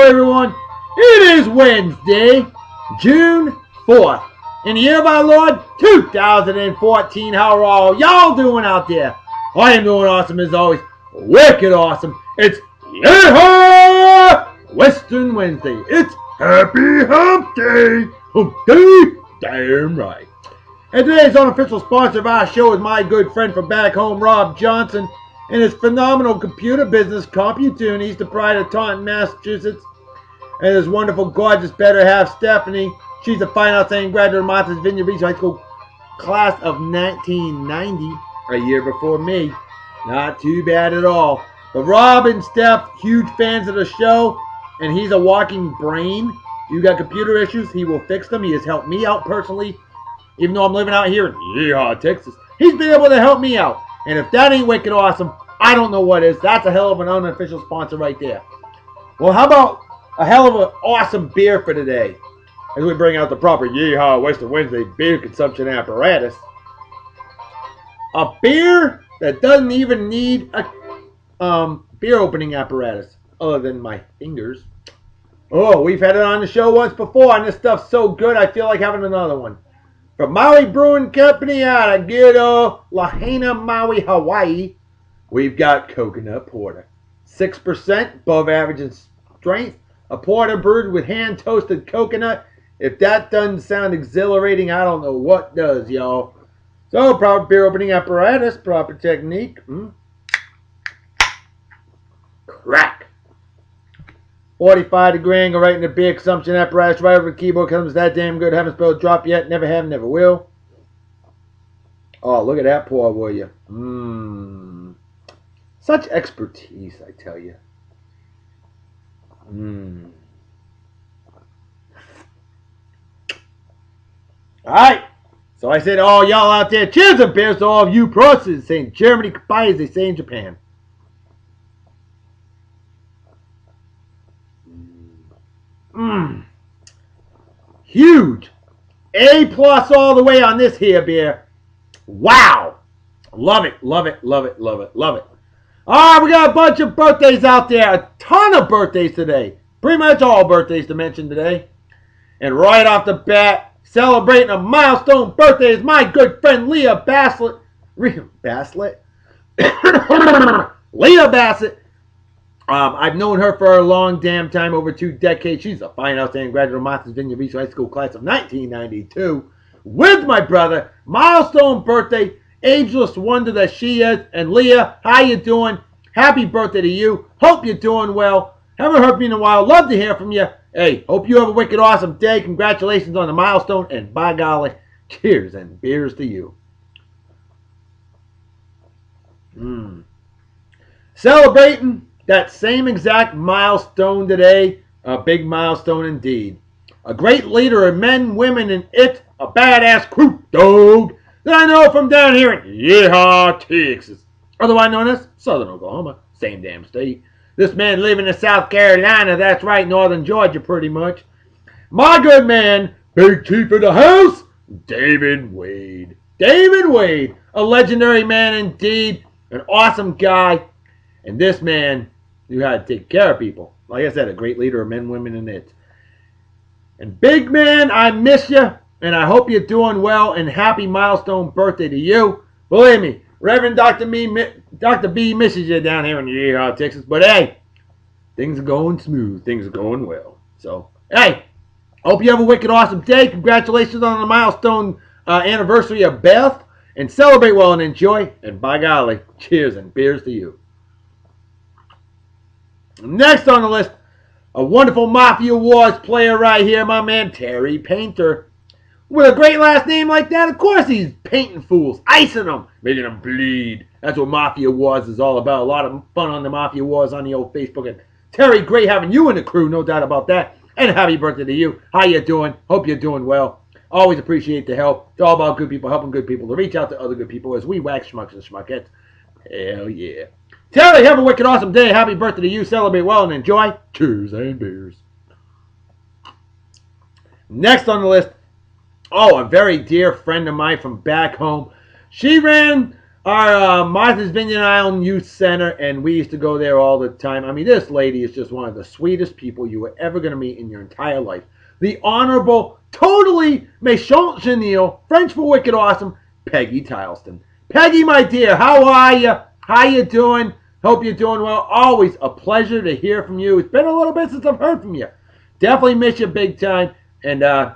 Hello, everyone. It is Wednesday, June 4th, in the year of our Lord 2014. How are all y'all doing out there? I am doing awesome as always. Wicked awesome. It's Yeehaw! Western Wednesday. It's Happy Hump Day. Hump Day. Damn right. And today's unofficial sponsor of our show is my good friend from back home, Rob Johnson, and his phenomenal computer business, Computune. He's the pride of Taunton, Massachusetts. And his wonderful, gorgeous better half, Stephanie. She's a fine outstanding graduate of Martha's Vineyard Regional High School class of 1990, a year before me. Not too bad at all. But Rob and Steph, huge fans of the show, and he's a walking brain. You got computer issues, he will fix them. He has helped me out personally even though I'm living out here in Yeehaw, Texas. He's been able to help me out. And if that ain't wicked awesome, I don't know what is. That's a hell of an unofficial sponsor right there. Well, how about a hell of an awesome beer for today? As we bring out the proper Yeehaw Western Wednesday beer consumption apparatus. A beer that doesn't even need a um, beer opening apparatus other than my fingers. Oh, we've had it on the show once before, and this stuff's so good I feel like having another one. From Maui Brewing Company out of good old Lahaina, Maui, Hawaii, we've got coconut porter. 6% above average in strength. A porter brewed with hand toasted coconut. If that doesn't sound exhilarating, I don't know what does, y'all. So, proper beer opening apparatus, proper technique. Hmm? Crack. 45 degree angle right in the beer consumption apparatus right over the keyboard comes that damn good. Haven't spelled drop yet. Never have, never will. Oh, look at that pour, will you? Mmm. Such expertise, I tell you. Mmm. Alright. So I said, oh, y'all out there, cheers and beers to all of you process saying Germany, goodbye, as they say in Japan. Mmm. Huge. A plus all the way on this here beer. Wow. Love it, love it, love it, love it, love it. All right, we got a bunch of birthdays out there. A ton of birthdays today. Pretty much all birthdays to mention today. And right off the bat, celebrating a milestone birthday is my good friend Leah Bassett. Bassett? Leah Bassett. Um, I've known her for a long damn time, over two decades. She's a fine, outstanding graduate of Martha's Vineyard Regional High School class of 1992. With my brother, milestone birthday, ageless wonder that she is. And Leah, how you doing? Happy birthday to you. Hope you're doing well. Haven't heard from you in a while. Love to hear from you. Hey, hope you have a wicked awesome day. Congratulations on the milestone. And by golly, cheers and beers to you. Mmm. Celebrating that same exact milestone today, a big milestone indeed. A great leader of men, women, and it, a badass crew dog that I know from down here in Yeehaw, Texas, otherwise known as Southern Oklahoma, same damn state. This man living in South Carolina, that's right, Northern Georgia pretty much. My good man, Big Chief of the House, David Wade. David Wade, a legendary man indeed, an awesome guy, and this man knew had to take care of people. Like I said, a great leader of men, women, and it. And big man, I miss you, and I hope you're doing well. And happy milestone birthday to you. Believe me, Reverend Dr. Me, Dr. B misses you down here in Yeehaw, Texas. But hey, things are going smooth. Things are going well. So hey, hope you have a wicked awesome day. Congratulations on the milestone uh, anniversary of Beth. And celebrate well and enjoy. And by golly, cheers and beers to you. Next on the list, a wonderful Mafia Wars player right here, my man Terry Painter. With a great last name like that, of course he's painting fools, icing them, making them bleed. That's what Mafia Wars is all about. A lot of fun on the Mafia Wars on the old Facebook. And Terry, great having you in the crew, no doubt about that. And happy birthday to you. How you doing? Hope you're doing well. Always appreciate the help. It's all about good people, helping good people to reach out to other good people as we wax schmucks and schmuckettes. Hell yeah. Terry, have a wicked awesome day. Happy birthday to you. Celebrate well and enjoy. Cheers and beers. Next on the list, oh, a very dear friend of mine from back home. She ran our uh, Martha's Vineyard Island Youth Center, and we used to go there all the time. I mean, this lady is just one of the sweetest people you were ever going to meet in your entire life. The Honorable, totally méchant Genille, French for wicked awesome, Peggy Tileston. Peggy, my dear, how are you? How you doing? Hope you're doing well. Always a pleasure to hear from you. It's been a little bit since I've heard from you. Definitely miss you big time. And uh,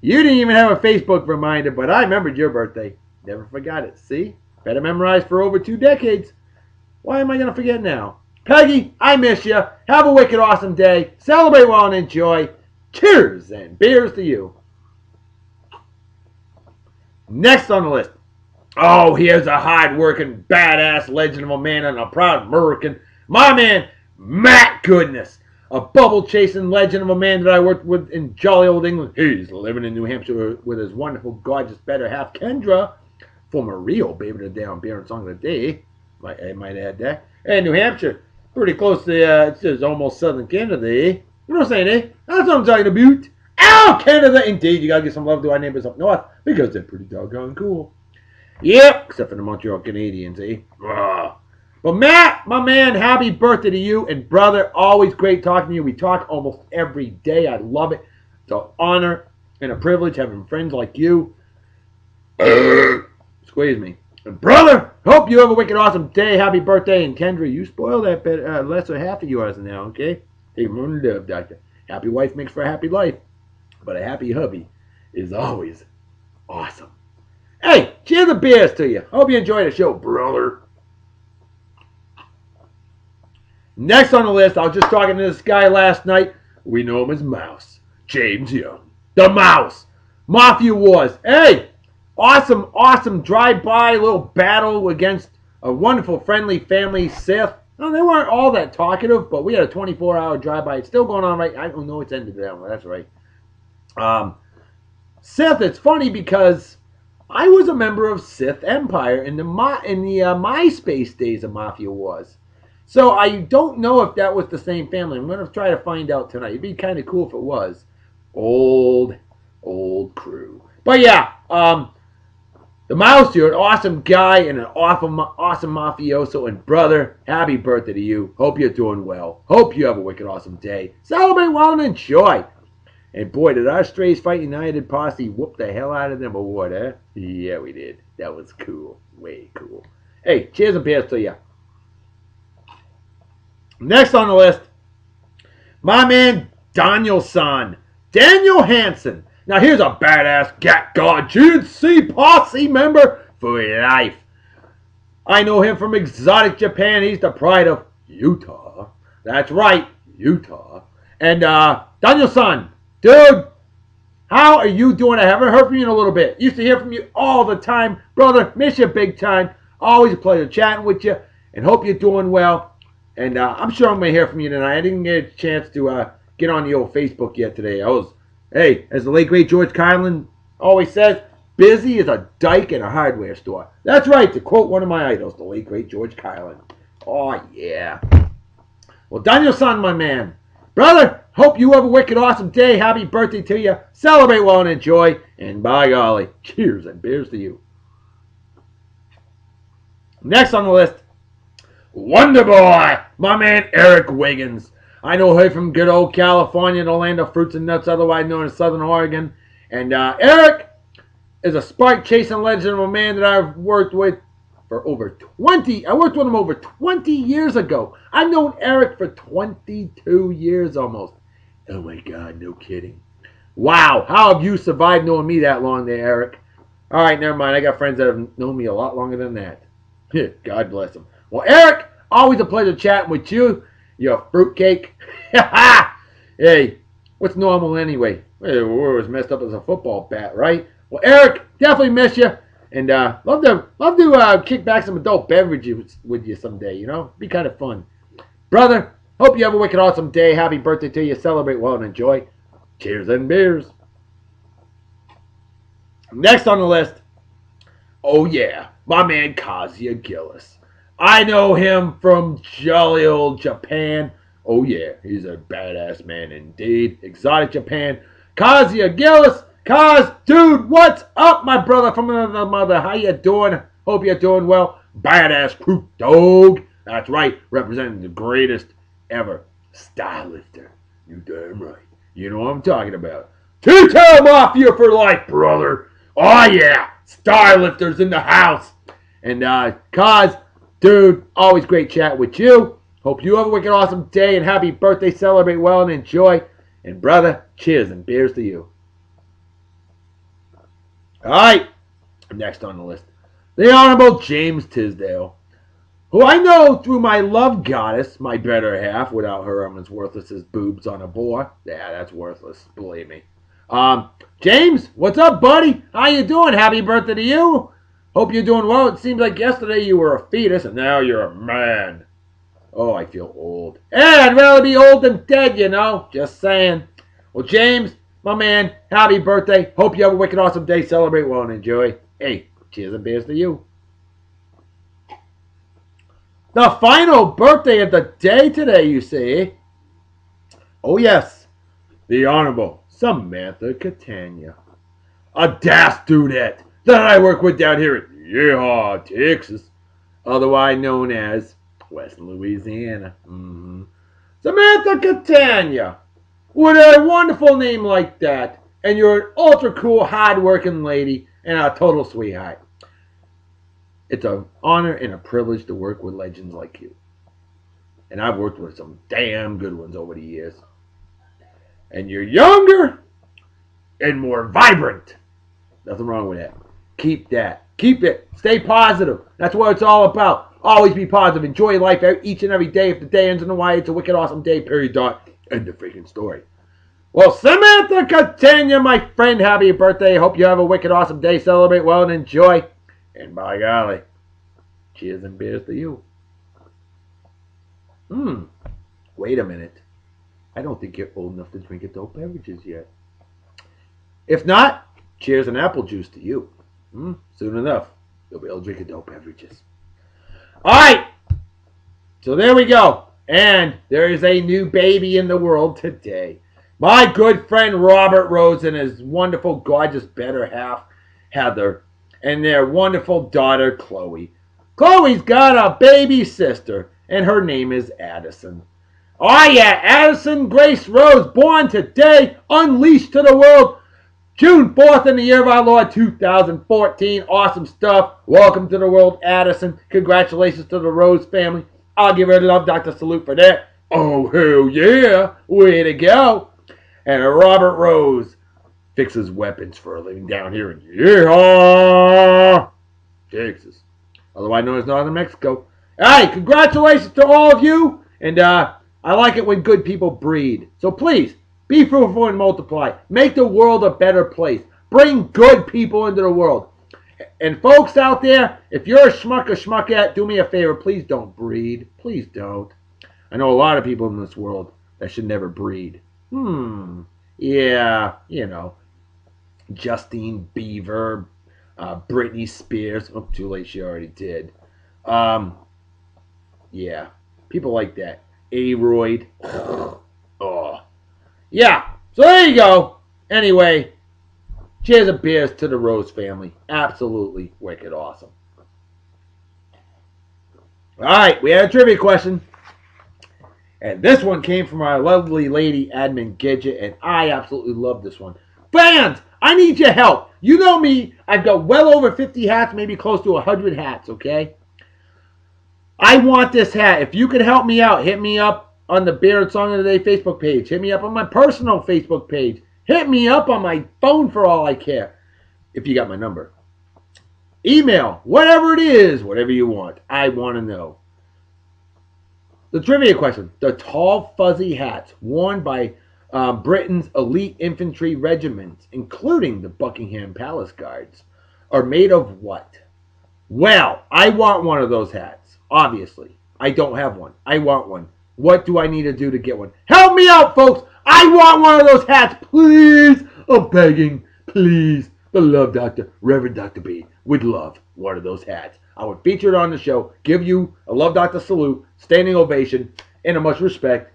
you didn't even have a Facebook reminder, but I remembered your birthday. Never forgot it. See? Better memorize for over two decades. Why am I going to forget now? Peggy, I miss you. Have a wicked awesome day. Celebrate well and enjoy. Cheers and beers to you. Next on the list. Oh, here's a hard-working, badass legend of a man and a proud American. My man, Matt Goodness. A bubble-chasing legend of a man that I worked with in jolly old England. He's living in New Hampshire with his wonderful, gorgeous, better half, Kendra former Rio Baby Day on Beer and Song of the Day. I might add that. And New Hampshire, pretty close to, uh, it says almost southern Canada, eh? You know what I'm saying, eh? That's what I'm talking about. Oh, Canada, indeed. You gotta get some love to our neighbors up north because they're pretty doggone cool. Yep, except for the Montreal Canadiens, eh? Ugh. But Matt, my man, happy birthday to you. And brother, always great talking to you. We talk almost every day. I love it. It's an honor and a privilege having friends like you. Squeeze me. And brother, hope you have a wicked awesome day. Happy birthday. And Kendra, you spoil that bit, uh, lesser half of yours now, okay? From the love, doctor. Happy wife makes for a happy life. But a happy hubby is always awesome. Hey, cheers the beers to you. Hope you enjoy the show, brother. Next on the list, I was just talking to this guy last night. We know him as Mouse. James Young. The Mouse. Mafia Wars. Hey, awesome, awesome drive-by little battle against a wonderful, friendly family, Sith. No, they weren't all that talkative, but we had a 24-hour drive-by. It's still going on right. I don't know it's ended now. That's right. Um, Sith. It's funny because I was a member of Sith Empire in the in the uh, MySpace days of Mafia Wars. So I don't know if that was the same family. I'm going to try to find out tonight. It'd be kind of cool if it was. Old, old crew. But yeah, um, the Mouse, you're an awesome guy and an awesome, awesome mafioso and brother. Happy birthday to you. Hope you're doing well. Hope you have a wicked awesome day. Celebrate well and enjoy. And boy, did our Strays Fight United posse whoop the hell out of them what, eh? Yeah, we did. That was cool. Way cool. Hey, cheers and beers to you. Next on the list, my man Daniel-san. Daniel Hansen. Now here's a badass Gat God GNC posse member for life. I know him from exotic Japan. He's the pride of Utah. That's right, Utah. And uh, Daniel-san, dude, how are you doing? I haven't heard from you in a little bit. Used to hear from you all the time. Brother, miss you big time. Always a pleasure chatting with you and hope you're doing well. And uh, I'm sure I'm going to hear from you tonight. I didn't get a chance to uh, get on the old Facebook yet today. I was, hey, as the late great George Carlin always says, busy as a dike in a hardware store. That's right, to quote one of my idols, the late great George Carlin. Oh, yeah. Well, Daniel-san, my man. Brother, hope you have a wicked awesome day. Happy birthday to you. Celebrate well and enjoy. And by golly, cheers and beers to you. Next on the list, Wonder Boy, my man Eric Wiggins. I know him from good old California, the land of fruits and nuts, otherwise known as Southern Oregon. And uh, Eric is a spark chasing legend of a man that I've worked with for over 20. I worked with him over 20 years ago. I've known Eric for 22 years almost. Oh my God, no kidding. Wow, how have you survived knowing me that long there, Eric? All right, never mind. I got friends that have known me a lot longer than that. God bless them. Well, Eric, always a pleasure chatting with you. You're a fruitcake. hey, what's normal anyway? We're as messed up as a football bat, right? Well, Eric, definitely miss you. And uh, love to love to uh, kick back some adult beverages with you someday. You know, be kind of fun, brother. Hope you have a wicked awesome day. Happy birthday to you. Celebrate well and enjoy. Cheers and beers. Next on the list, oh yeah, my man Kazuya Gillis. I know him from jolly old Japan. Oh yeah, he's a badass man indeed. Exotic Japan. Kazuya Gillis. Kaz, dude, what's up, my brother from another mother? How you doing? Hope you're doing well. Badass crew dog. That's right, representing the greatest ever Starlifter. You damn right. You know what I'm talking about. Two-tail mafia for life, brother. Oh yeah, star lifters in the house. And uh, Kaz, dude, always great chat with you. Hope you have a wicked awesome day and happy birthday. Celebrate well and enjoy. And brother, cheers and beers to you. All right, next on the list, the Honorable James Tisdale, who I know through my love goddess, my better half. Without her, I'm as worthless as boobs on a boar. Yeah, that's worthless. Believe me. Um, James, what's up, buddy? How you doing? Happy birthday to you. Hope you're doing well. It seems like yesterday you were a fetus and now you're a man. Oh, I feel old. Hey, I'd rather be old than dead, you know. Just saying. Well, James, my man, happy birthday. Hope you have a wicked awesome day. Celebrate well and enjoy. Hey, cheers and beers to you. The final birthday of the day today, you see. Oh, yes. The Honorable Samantha Catania. A DAS student that I work with down here in Yeehaw, Texas. Otherwise known as West Louisiana. Mm-hmm. Samantha Catania. With a wonderful name like that. And you're an ultra cool, hard working lady and a total sweetheart. It's an honor and a privilege to work with legends like you. And I've worked with some damn good ones over the years. And you're younger and more vibrant. Nothing wrong with that. Keep that. Keep it. Stay positive. That's what it's all about. Always be positive. Enjoy life each and every day. If the day ends in a Y, it's a wicked awesome day. Period. Dot. End of freaking story. Well, Samantha Catania, my friend, happy birthday. Hope you have a wicked awesome day. Celebrate well and enjoy. And by golly, cheers and beers to you. Hmm. Wait a minute. I don't think you're old enough to drink adult beverages yet. If not, cheers and apple juice to you. Hmm. Soon enough, you'll be able to drink adult beverages. All right. So there we go. And there is a new baby in the world today. My good friend Robert Rose and his wonderful, gorgeous better half, Heather, and their wonderful daughter, Chloe. Chloe's got a baby sister, and her name is Addison. Oh, yeah, Addison Grace Rose, born today, unleashed to the world, June 4th in the year of our Lord 2014. Awesome stuff. Welcome to the world, Addison. Congratulations to the Rose family. I'll give her a love Dr. Salute for that. Oh, hell yeah. Way to go. And Robert Rose fixes weapons for a living down here in Yeehaw, Texas. Otherwise known as Northern Mexico. Hey, congratulations to all of you. And uh, I like it when good people breed. So please, be fruitful and multiply. Make the world a better place. Bring good people into the world. And folks out there, if you're a schmuck or schmuckette, do me a favor. Please don't breed. Please don't. I know a lot of people in this world that should never breed. Hmm. Yeah, you know. Justin Bieber, uh, Britney Spears. Oh, too late. She already did. Um. Yeah. People like that. Aroid. oh. Yeah, so there you go. Anyway, cheers and beers to the Rose family. Absolutely wicked awesome. All right, we had a trivia question. And this one came from our lovely lady, Admin Gidget, and I absolutely love this one. Fans, I need your help. You know me, I've got well over 50 hats, maybe close to 100 hats, okay? I want this hat. If you could help me out, hit me up on the Beard Song of the Day Facebook page. Hit me up on my personal Facebook page. Hit me up on my phone for all I care. If you got my number. Email, whatever it is, whatever you want. I want to know. The trivia question The tall, fuzzy hats worn by um, Britain's elite infantry regiments, including the Buckingham Palace Guards, are made of what? Well, I want one of those hats, obviously. I don't have one. I want one. What do I need to do to get one? Help me out, folks! I want one of those hats, please! I'm begging, please. The Love Doctor, Reverend Dr. B, would love one of those hats. I would feature it on the show, give you a Love Doctor salute, standing ovation, and a much respect.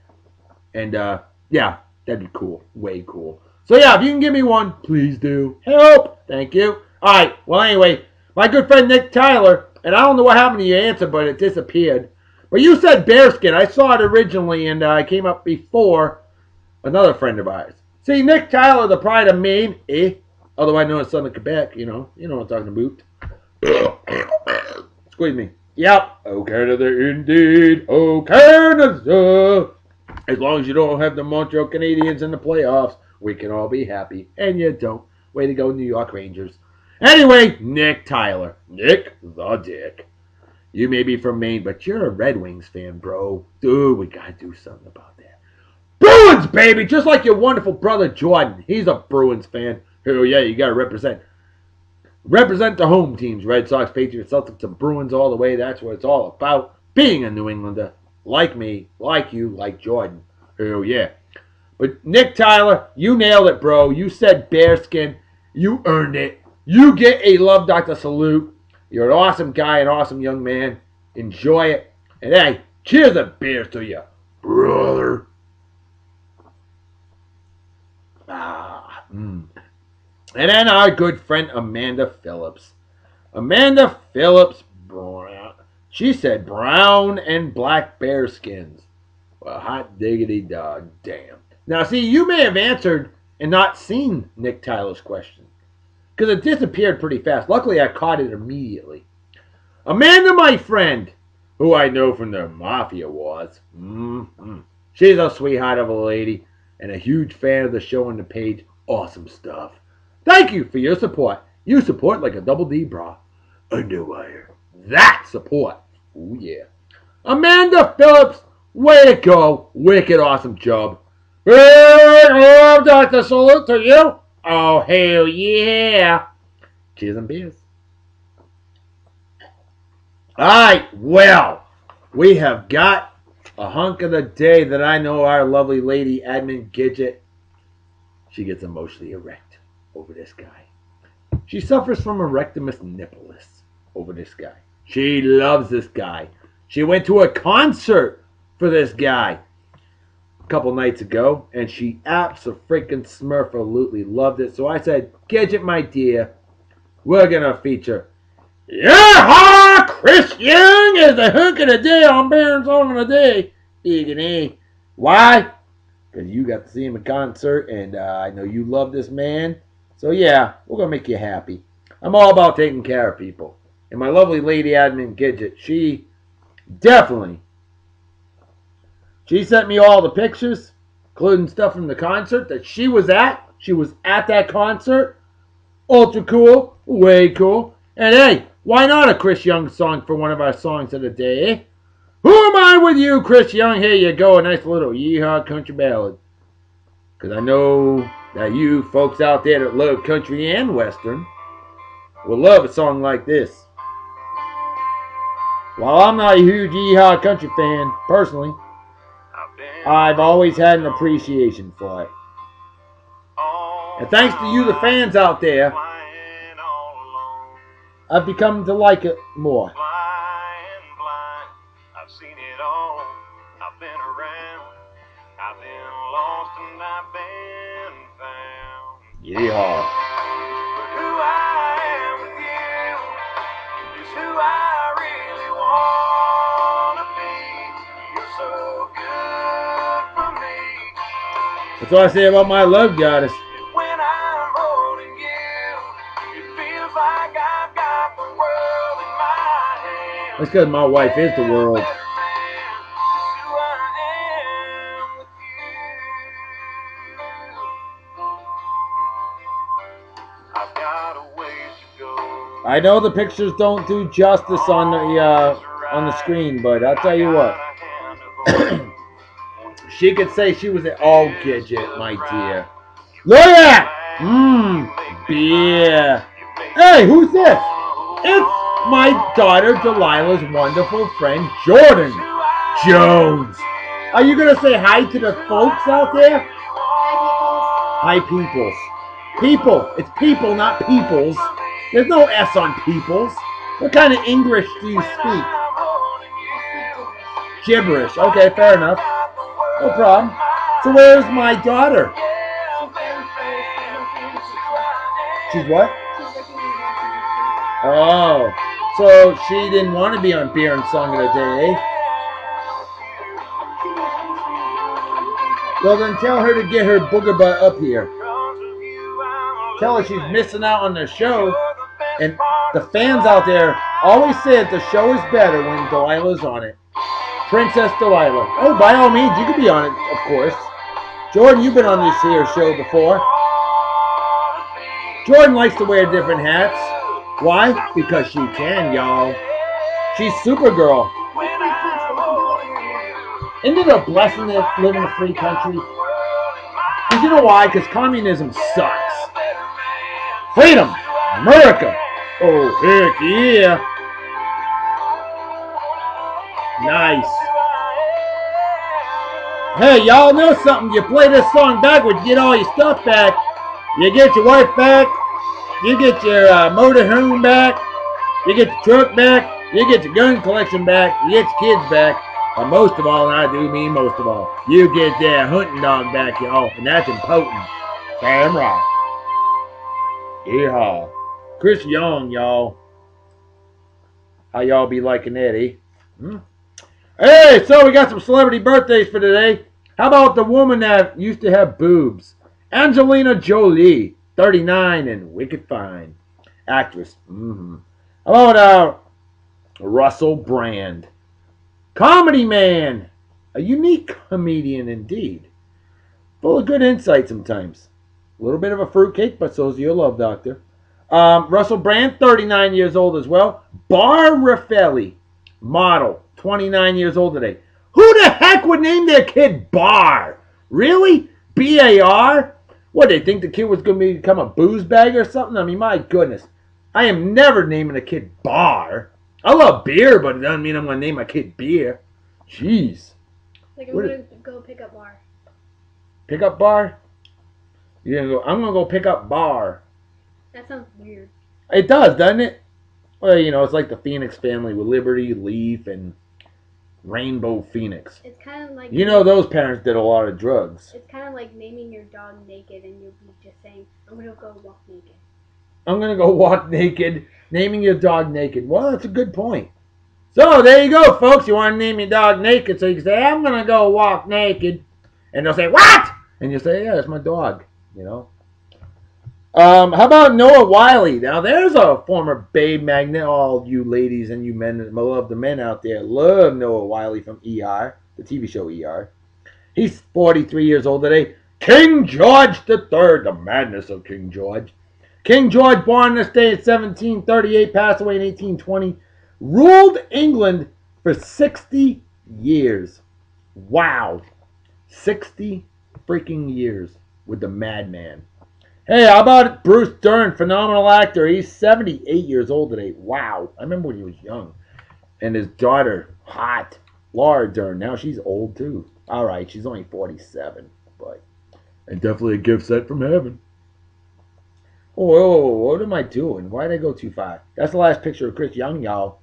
And uh, yeah, that'd be cool. Way cool. So yeah, if you can give me one, please do. Help! Thank you. Alright, well anyway, My good friend Nick Tyler, and I don't know what happened to your answer, but it disappeared. But you said bearskin. I saw it originally, and uh, I came up before another friend of ours. See, Nick Tyler, the pride of Maine, eh? Otherwise known as Southern Quebec, you know. You know what I'm talking about. Squeeze me. Yep. Oh, Canada, indeed. Oh, Canada. As long as you don't have the Montreal Canadiens in the playoffs, we can all be happy. And you don't. Way to go, New York Rangers. Anyway, Nick Tyler. Nick the Dick. You may be from Maine, but you're a Red Wings fan, bro. Dude, we gotta do something about that. Bruins, baby! Just like your wonderful brother Jordan. He's a Bruins fan. Hell yeah, you gotta represent. Represent the home teams, Red Sox, Patriots, Celtics, and Bruins all the way. That's what it's all about. Being a New Englander, like me, like you, like Jordan. Hell yeah. But Nick Tyler, you nailed it, bro. You said bearskin. You earned it. You get a Love Doctor salute. You're an awesome guy, an awesome young man. Enjoy it. And hey, cheers the beers to you, brother. Ah, mm. And then our good friend Amanda Phillips. Amanda Phillips Brown. She said brown and black bear skins. Well, hot diggity dog, damn. Now, see, you may have answered and not seen Nick Tyler's question because it disappeared pretty fast. Luckily, I caught it immediately. Amanda, my friend, who I know from the Mafia Wars, mm-hmm. she's a sweetheart of a lady and a huge fan of the show and the page. Awesome stuff. Thank you for your support. You support like a double D bra. Underwire. That support. Oh yeah. Amanda Phillips, way to go. Wicked awesome job. Big Dr. Salute to you. Oh, hell yeah. Cheers and beers. Alright, well, we have got a hunk of the day that I know our lovely lady, Admin Gidget, she gets emotionally erect over this guy. She suffers from erectimus nippleus over this guy. She loves this guy. She went to a concert for this guy a couple nights ago, and she absolutely freaking smurfalutely loved it. So I said, Gidget, my dear, we're gonna feature Yeah, Chris Young is the hook of the day on Baron Song of the Day. Egan Why? Because you got to see him in concert, and uh, I know you love this man. So yeah, we're gonna make you happy. I'm all about taking care of people. And my lovely lady admin Gidget, she definitely she sent me all the pictures, including stuff from the concert that she was at. She was at that concert. Ultra cool, way cool. And hey, why not a Chris Young song for one of our songs of the day? Who am I with you, Chris Young? Here you go, a nice little yeehaw country ballad. Because I know that you folks out there that love country and western will love a song like this. While I'm not a huge yeehaw country fan, personally, I've always had an appreciation for it. And thanks to you, the fans out there, I've become to like it more. Yeehaw. That's what I say about my love goddess. That's because my wife is the world. I know the pictures don't do justice on the uh, on the screen, but I'll tell you what. she could say she was an all Gidget, my dear. Look at that! Mmm, beer. Hey, who's this? It's my daughter Delilah's wonderful friend Jordan Jones. Are you gonna say hi to the folks out there? Hi, peoples. People. It's people, not peoples. There's no S on peoples. What kind of English do you speak? Gibberish. Okay, fair enough. No problem. So where's my daughter? She's what? Oh, so she didn't want to be on Beer and Song of the Day? Well, then tell her to get her booger butt up here. Tell her she's missing out on the show. And the fans out there always say that the show is better when Delilah's on it. Princess Delilah. Oh, by all means, you can be on it, of course. Jordan, you've been on this here show before. Jordan likes to wear different hats. Why? Because she can, y'all. She's Supergirl. Isn't it a blessing to live in a free country? Because you know why? Because communism sucks. Freedom! America! Oh, heck yeah! Nice. Hey, y'all know something. You play this song backwards, you get all your stuff back. You get your wife back. You get your uh, motorhome back. You get your truck back. You get your gun collection back. You get your kids back. But most of all, and I do mean most of all, you get that hunting dog back, y'all. And that's important. Damn right. Yeehaw. Chris Young, y'all. How y'all be liking that, eh? Hmm? Hey, so we got some celebrity birthdays for today. How about the woman that used to have boobs? Angelina Jolie, 39 and wicked fine. Actress. Mm-hmm. How about uh, Russell Brand? Comedy Man. A unique comedian indeed. Full of good insight sometimes. A little bit of a fruitcake, but so's your love doctor. Um, Russell Brand, 39 years old as well. Bar Refaeli, model, 29 years old today. Who the heck would name their kid Bar? Really? B-A-R? What, they think the kid was going to become a booze bag or something? I mean, my goodness. I am never naming a kid Bar. I love beer, but it doesn't mean I'm going to name my kid Beer. Jeez. Like I'm gonna go pick up bar. Pick up Bar? You're gonna go, I'm going to go pick up Bar. That sounds weird. It does, doesn't it? Well, you know, it's like the Phoenix family with Liberty, Leaf, and Rainbow Phoenix. It's kind of like You know, those parents did a lot of drugs. It's kind of like naming your dog naked, and you'll be just saying, "I'm gonna go walk naked." I'm gonna go walk naked. Naming your dog naked. Well, that's a good point. So there you go, folks. You want to name your dog naked, so you can say, "I'm gonna go walk naked," and they'll say, "What?" And you say, "Yeah, it's my dog." You know. Um, how about Noah Wyle? Now, there's a former babe magnet. All you ladies and you men love the men out there love Noah Wyle from ER, the TV show ER. He's 43 years old today. King George III, the madness of King George. King George, born this day in 1738, passed away in 1820, ruled England for 60 years. Wow. 60 freaking years with the madman. Hey, how about Bruce Dern, phenomenal actor? He's 78 years old today. Wow. I remember when he was young. And his daughter, hot. Laura Dern. Now she's old too. All right, she's only 47, but and definitely a gift sent from heaven. Oh, what am I doing? Why did I go too far? That's the last picture of Chris Young, y'all.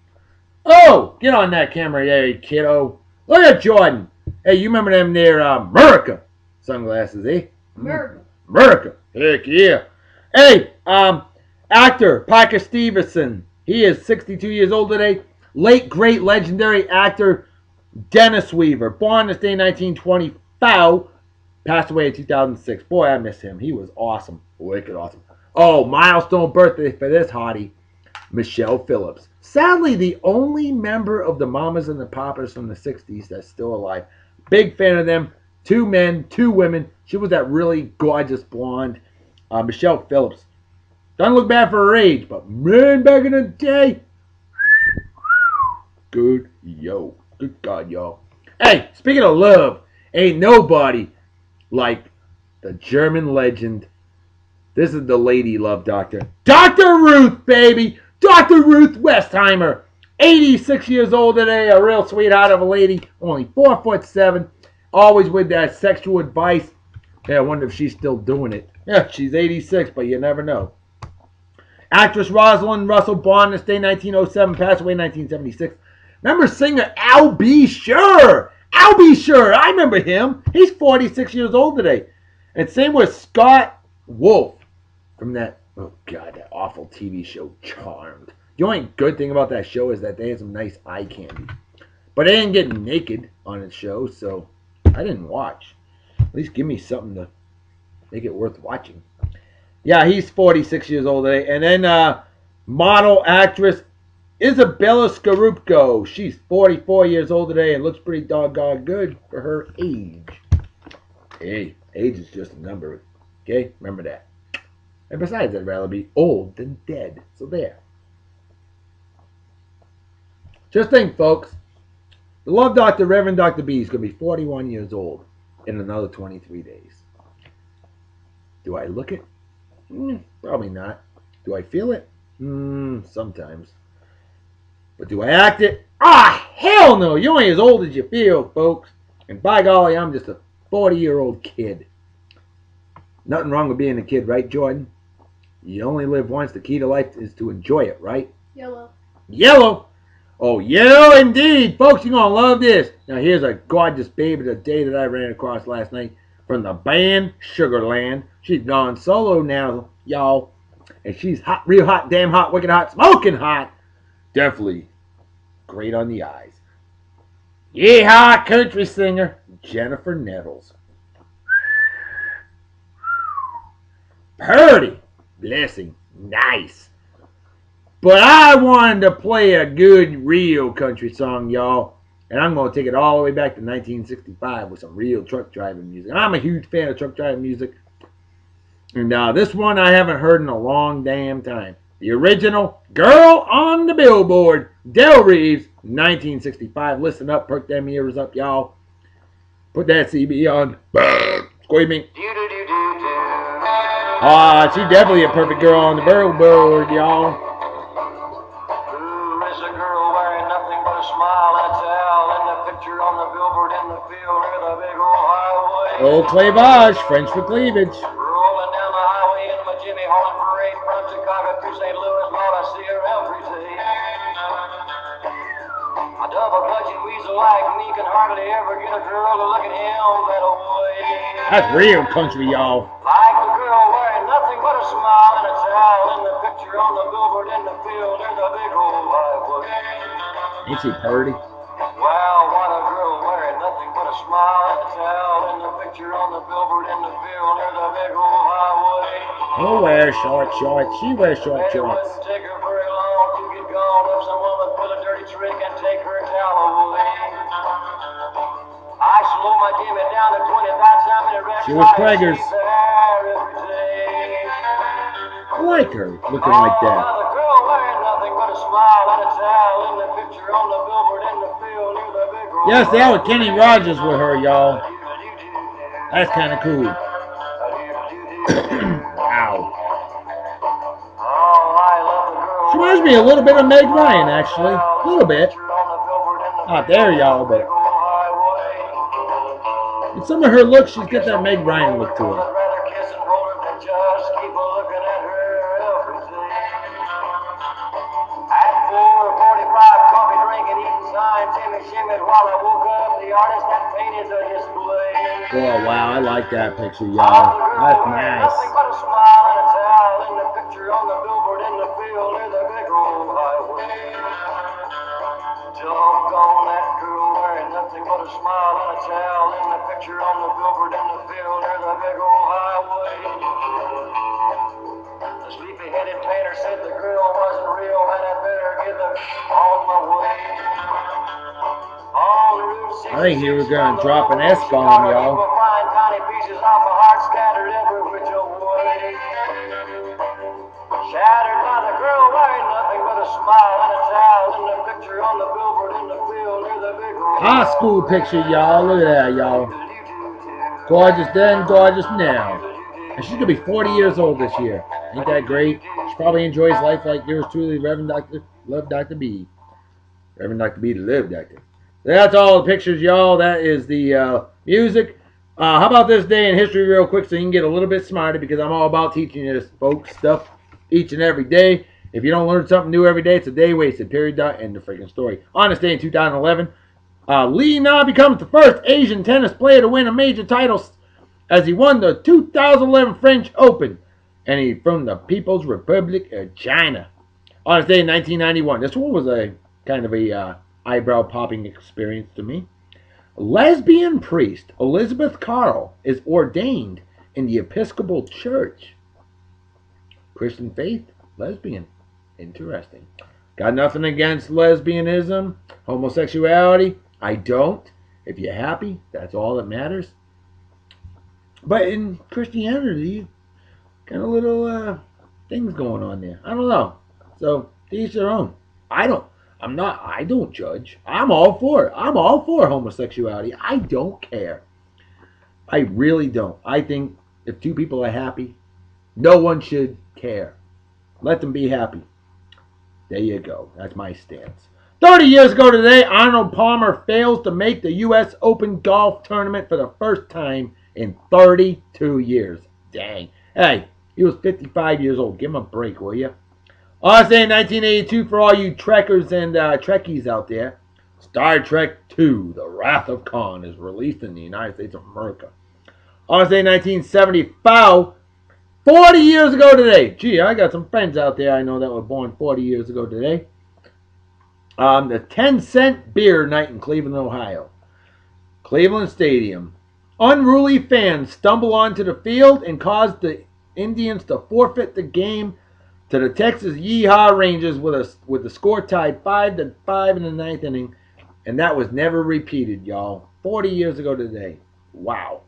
Oh, get on that camera there, kiddo. Look at Jordan. Hey, you remember them there, uh, America sunglasses, eh? America. America. Heck yeah. Hey, um, actor Parker Stevenson. He is 62 years old today. Late, great, legendary actor Dennis Weaver. Born this day in 1920. Foul. Passed away in 2006. Boy, I miss him. He was awesome. Wicked awesome. Oh, milestone birthday for this hottie. Michelle Phillips. Sadly, the only member of the Mamas and the Papas from the 60s that's still alive. Big fan of them. Two men, two women. She was that really gorgeous blonde. Uh, Michelle Phillips. Doesn't look bad for her age, but man, back in the day. Good yo. Good God, y'all. Hey, speaking of love, ain't nobody like the German legend. This is the lady love doctor. Dr. Ruth, baby. Dr. Ruth Westheimer. 86 years old today. A real sweetheart of a lady. Only 4 foot 7. Always with that sexual advice. Yeah, I wonder if she's still doing it. Yeah, she's 86, but you never know. Actress Rosalind Russell born this day 1907, passed away 1976. Remember singer Al B. Sure? Al B. Sure, I remember him. He's 46 years old today. And same with Scott Wolf from that, oh God, that awful TV show Charmed. The only good thing about that show is that they had some nice eye candy. But they didn't get naked on the show, so I didn't watch. At least give me something to make it worth watching. Yeah, he's 46 years old today. And then uh, model actress Izabella Scorupco. She's 44 years old today and looks pretty doggone good for her age. Hey, age is just a number. Okay, remember that. And besides, I'd rather be old than dead. So there. Just think, folks. The love doctor, Reverend Dr. B, is going to be 41 years old in another 23 days. Do I look it? Mm, probably not. Do I feel it? Mm, sometimes. But do I act it? Ah, hell no! You ain't as old as you feel, folks. And by golly, I'm just a 40 year old kid. Nothing wrong with being a kid, right, Jordan? You only live once. The key to life is to enjoy it, right? Yellow. Yellow! Oh, yellow indeed! Folks, you're going to love this. Now, here's a gorgeous baby the day that I ran across last night from the band Sugarland. She's gone solo now, y'all. And she's hot, real hot, damn hot, wicked hot, smoking hot. Definitely great on the eyes. Yeehaw, country singer Jennifer Nettles. Purdy, blessing, nice. But I wanted to play a good, real country song, y'all. And I'm going to take it all the way back to 1965 with some real truck driving music. I'm a huge fan of truck driving music. And uh, this one I haven't heard in a long damn time. The original Girl on the Billboard, Del Reeves, 1965. Listen up, perk them ears up, y'all. Put that CB on. Screaming. Ah, uh, she's definitely a perfect girl on the billboard, y'all. Old cleavage, French for cleavage. Rolling down the highway in my Jimmy Holland parade from Chicago to St. Louis, Lord, I see her every day. A double clutching weasel like me can hardly ever get a girl to look at him that way. That's real country, y'all. Like the girl wearing nothing but a smile and a towel in the picture on the billboard in the field near the big old highway. Ain't she pretty? Well, what a girl wearing nothing but a smile and a towel in the picture on the billboard in the field near the big old highway. He'll wear short shorts. She wears short shorts. wouldn't take her very long to get gone if some woman pull a dirty trick and take her towel away. I slow my Jimmy down to 25 time in a wreck. She was Prager's. She's there every day. I like her looking oh, like Oh, that. the girl wearing nothing but a smile and a towel in the picture on the billboard in the field near the big Yes, that was Kenny Rogers with her, y'all. That's kind of cool. wow. Oh, She reminds me a little bit of Meg Ryan, actually. A little bit. Not there, y'all, but in some of her looks, she's got that Meg Ryan look to it. You just keep looking at her. Oh, wow, I like that picture, y'all. That's nice. I think he was gonna drop an on the road, S-bomb, y'all. people find tiny pieces off a heart scattered every which way. Shattered by the girl wearing nothing but a smile and a towel in the picture on the billboard in the field near the big High school picture, y'all. Look at that, y'all. Gorgeous then, gorgeous now. And she's gonna be 40 years old this year. Ain't that great? She probably enjoys life like yours truly, Reverend Dr. Love Dr. B. Reverend Dr. B, the Live Doctor. That's all the pictures, y'all. That is the uh, music. Uh, how about this day in history, real quick, so you can get a little bit smarter because I'm all about teaching you this, folks, stuff each and every day. If you don't learn something new every day, it's a day wasted. Period. Dot. End of freaking story. On this day in 2011, uh, Li Na becomes the first Asian tennis player to win a major title as he won the 2011 French Open, and he from the People's Republic of China. On this day in 1991, this one was a kind of a uh, eyebrow popping experience to me. Lesbian priest Elizabeth Carl is ordained in the Episcopal Church. Christian faith, lesbian. Interesting. Got nothing against lesbianism, homosexuality. I don't. If you're happy, that's all that matters. But in Christianity, kind of little uh, things going on there. I don't know. So each their own. I don't. I'm not. I don't judge. I'm all for it. I'm all for homosexuality. I don't care. I really don't. I think if two people are happy, no one should care. Let them be happy. There you go. That's my stance. 30 years ago today, Arnold Palmer fails to make the U.S. Open golf tournament for the first time in 32 years. Dang. Hey, he was 55 years old. Give him a break, will you? In 1982, for all you trekkers and uh, trekkies out there, Star Trek II, The Wrath of Khan, is released in the United States of America. In 1975, 40 years ago today. Gee, I got some friends out there I know that were born 40 years ago today. Um, the 10 cent beer night in Cleveland, Ohio. Cleveland Stadium. Unruly fans stumble onto the field and cause the Indians to forfeit the game to the Texas Yeehaw Rangers with a with the score tied five to five in the ninth inning, and that was never repeated, y'all. Forty years ago today. Wow.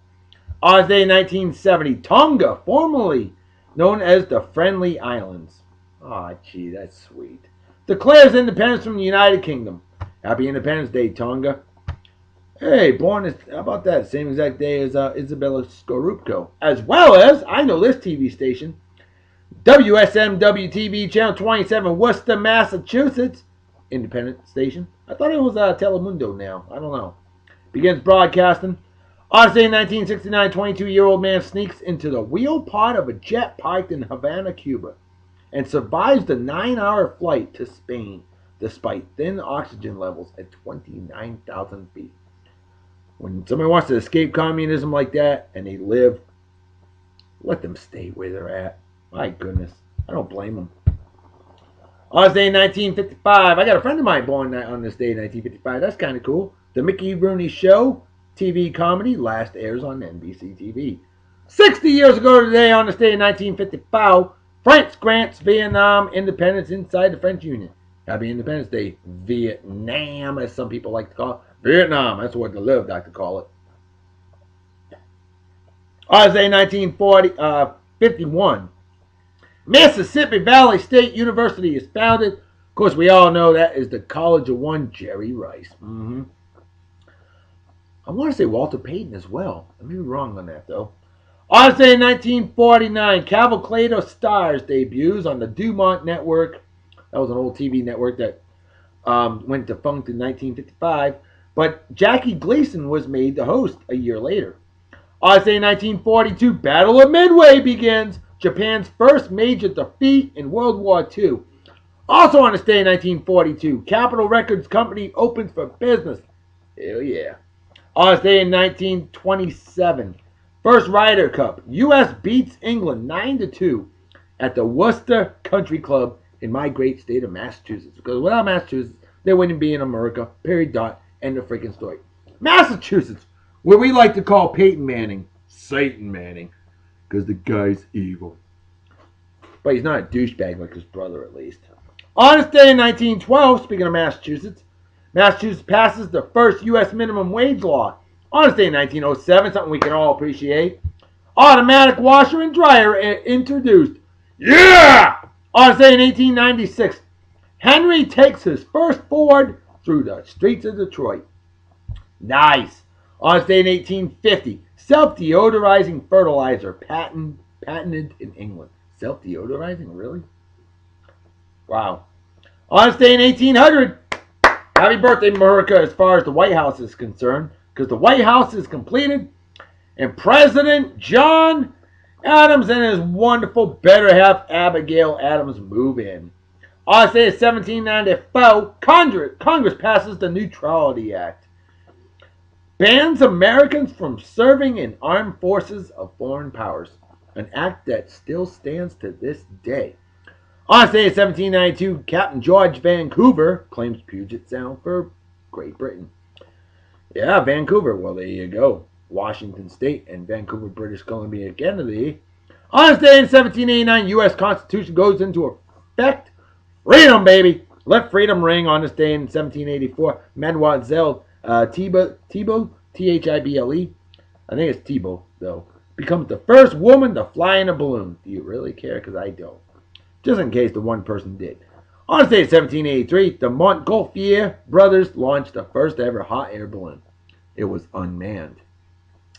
On day 1970, Tonga, formerly known as the Friendly Islands. Ah, oh, gee, that's sweet. Declares independence from the United Kingdom. Happy Independence Day, Tonga. Hey, born is, how about that? Same exact day as uh, Izabella Scorupco. As well as, I know this TV station, WSM WTV Channel 27, Worcester, Massachusetts. Independent station. I thought it was uh, Telemundo now. I don't know. Begins broadcasting. Odyssey 1969, 22-year-old man sneaks into the wheel pod of a jet parked in Havana, Cuba, and survives the nine-hour flight to Spain despite thin oxygen levels at 29,000 feet. When somebody wants to escape communism like that and they live, let them stay where they're at. My goodness. I don't blame them. On this day 1955, I got a friend of mine born on this day 1955. That's kind of cool. The Mickey Rooney Show TV comedy last airs on NBC TV. 60 years ago today, on this day 1955, France grants Vietnam independence inside the French Union. Happy Independence Day, Vietnam, as some people like to call it. Vietnam, that's what the live like to call it. Isaiah 1940, uh, 51. Mississippi Valley State University is founded. Of course, we all know that is the College of One Jerry Rice. Mm-hmm. I want to say Walter Payton as well. I may be wrong on that, though. Odyssey 1949, Cavalcade of Stars debuts on the DuMont Network. That was an old TV network that um, went defunct in 1955. But Jackie Gleason was made the host a year later. Odyssey 1942, Battle of Midway begins. Japan's first major defeat in World War II. Also on this day in 1942, Capitol Records Company opens for business. Hell yeah. On this day in 1927, first Ryder Cup, U.S. beats England 9 to 2 at the Worcester Country Club in my great state of Massachusetts. Because without Massachusetts, there wouldn't be in America. Period. Dot. End of freaking story. Massachusetts, where we like to call Peyton Manning Satan Manning, because the guy's evil. But he's not a douchebag like his brother, at least. On this day in 1912, speaking of Massachusetts, Massachusetts passes the first U.S. minimum wage law. On this day in 1907, something we can all appreciate. Automatic washer and dryer introduced. Yeah! On this day in 1896, Henry takes his first Ford through the streets of Detroit. Nice. On this day in 1850, self-deodorizing fertilizer patent, patented in England. Self-deodorizing, really? Wow. On this day in 1800, happy birthday, America, as far as the White House is concerned, because the White House is completed, and President John Adams and his wonderful better half, Abigail Adams, move in. On this day in 1794, Congress, Congress passes the Neutrality Act. Bans Americans from serving in armed forces of foreign powers, an act that still stands to this day. On this day in 1792, Captain George Vancouver claims Puget Sound for Great Britain. Yeah, Vancouver. Well, there you go. Washington State and Vancouver, British Columbia, Canada. On this day in 1789, U.S. Constitution goes into effect. Freedom, baby. Let freedom ring on this day in 1784. Mademoiselle uh, Thibault, T-H-I-B-L-E. I think it's Thibault, though. Becomes the first woman to fly in a balloon. Do you really care? Because I don't. Just in case the one person did. On the day in 1783, the Montgolfier brothers launched the first ever hot air balloon. It was unmanned.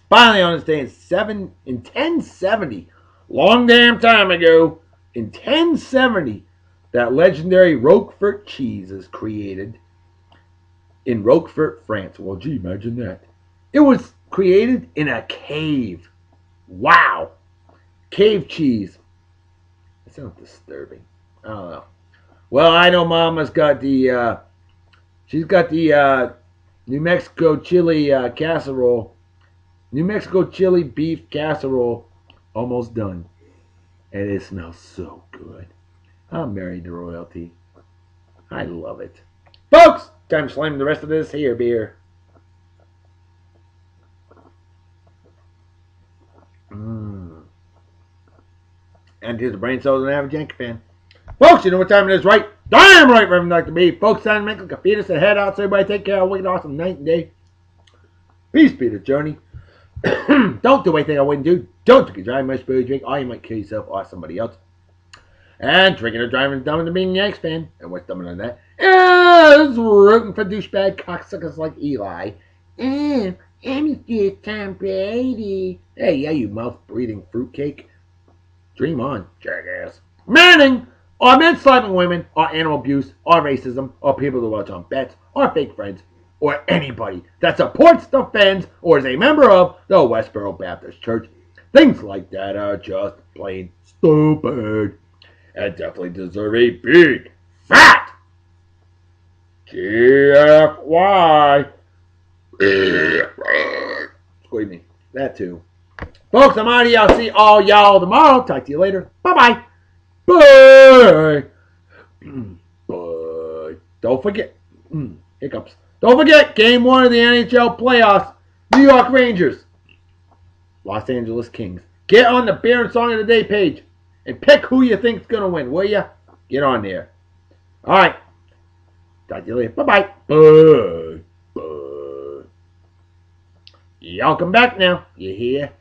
Finally, on day in, seven, in 1070, long damn time ago, in 1070, that legendary Roquefort cheese is created in Roquefort, France. Well, gee, imagine that. It was created in a cave. Wow. Cave cheese. That sounds disturbing. I don't know. Well, I know Mama's got the, uh, she's got the uh, New Mexico chili uh, casserole. New Mexico chili beef casserole almost done. And it smells so good. I'm married to royalty. I love it. Folks, time slam the rest of this here beer. Mmm. And here's the brain cells an average Yankee fan. Folks, you know what time it is, right? Damn right, Reverend Dr. B. Folks, to make a fetus and head out so everybody take care of a wicked awesome night and day. Peace be the journey. Don't do anything I wouldn't do. Don't drink and drive food drink, or you might kill yourself or somebody else. And drinking or driving dumber than being Yanks fan. And what's dumber than that? Is rooting for douchebag cocksuckers like Eli. And I'm Tom Brady. Hey, yeah, you mouth-breathing fruitcake. Dream on, jackass. Manning! Or men slapping women, or animal abuse, or racism, or people who watch on bets, or fake friends, or anybody that supports, defends, or is a member of the Westboro Baptist Church. Things like that are just plain stupid and definitely deserve a big, fat GFY. Excuse me. That too. Folks, I'm out of here. I'll see all y'all tomorrow. Talk to you later. Bye-bye. Bye. Bye. Don't forget. Mm, hiccups. Don't forget, game one of the NHL playoffs. New York Rangers. Los Angeles Kings. Get on the Beer and Song of the Day page and pick who you think's going to win, will ya? Get on there. All right. Talk to you later. Bye-bye. Bye. Bye. Y'all come back now. You hear?